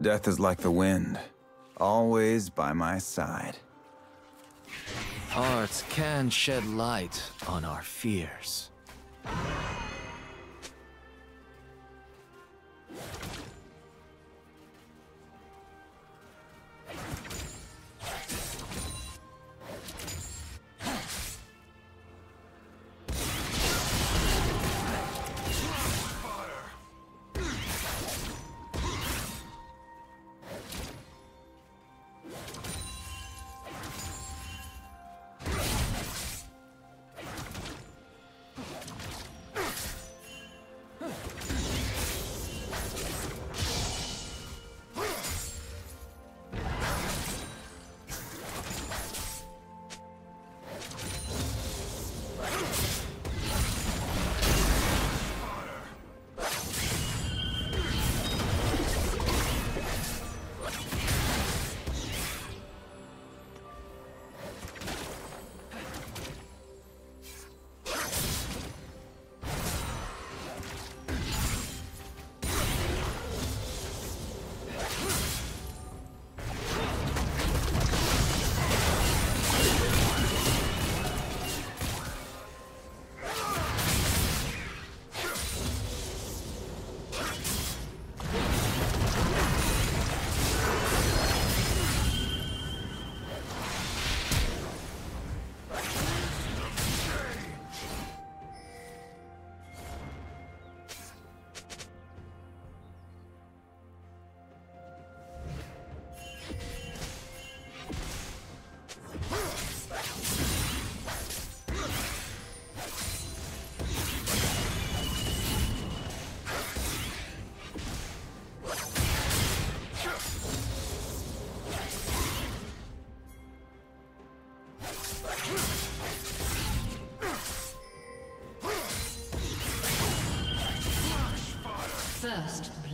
Death is like the wind, always by my side. Hearts can shed light on our fears.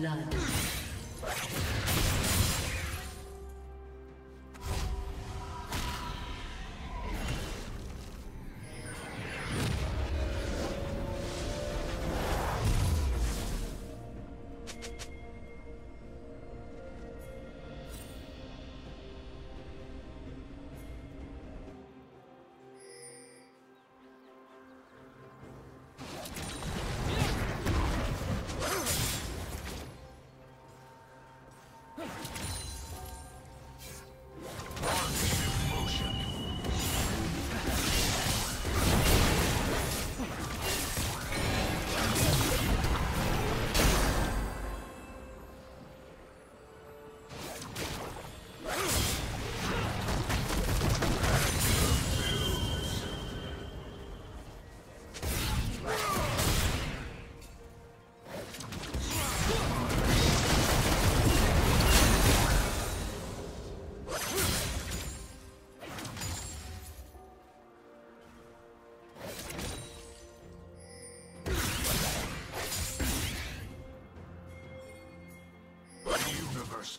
Blood.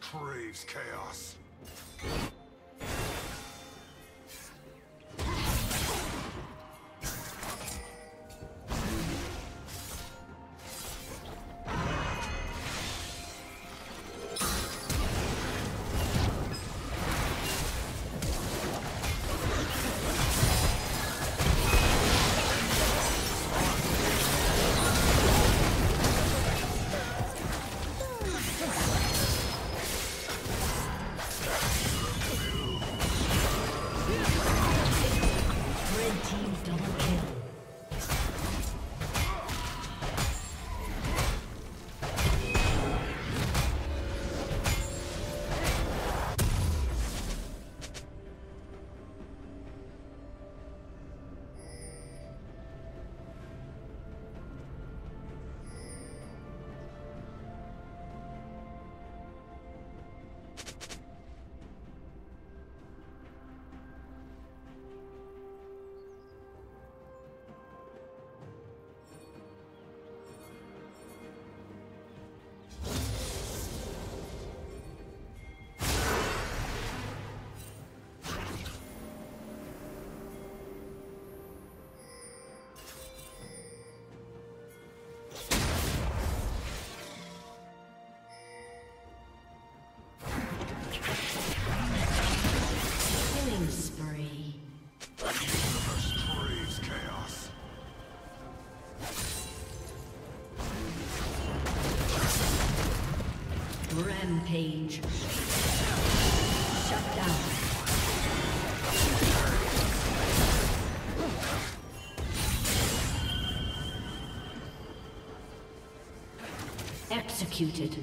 Craves chaos. Rampage. Shut down. Executed.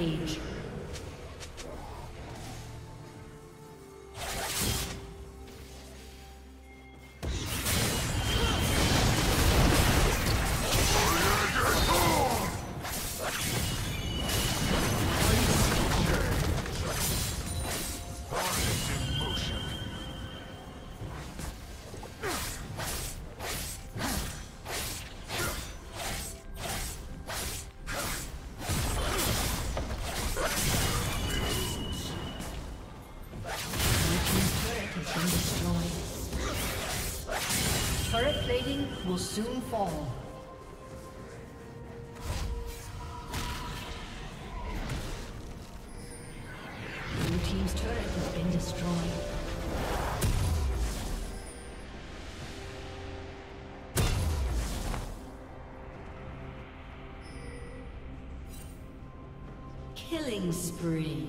age. Will soon fall. Blue Team's turret has been destroyed. Killing spree.